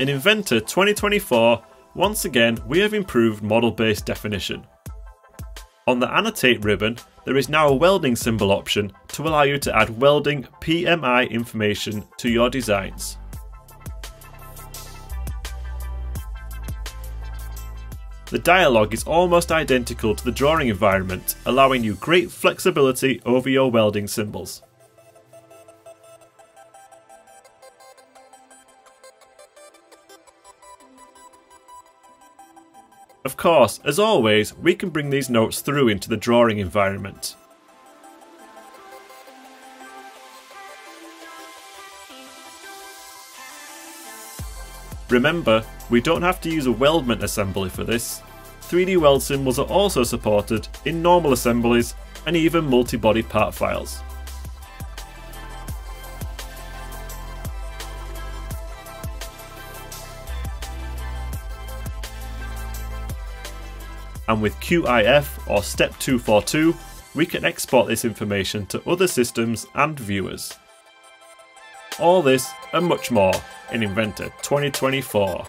In Inventor 2024, once again we have improved model-based definition. On the Annotate ribbon, there is now a welding symbol option to allow you to add welding PMI information to your designs. The dialog is almost identical to the drawing environment, allowing you great flexibility over your welding symbols. Of course, as always, we can bring these notes through into the drawing environment. Remember, we don't have to use a weldment assembly for this. 3D weld symbols are also supported in normal assemblies and even multi-body part files. And with QIF or Step 242, we can export this information to other systems and viewers. All this and much more in Inventor 2024.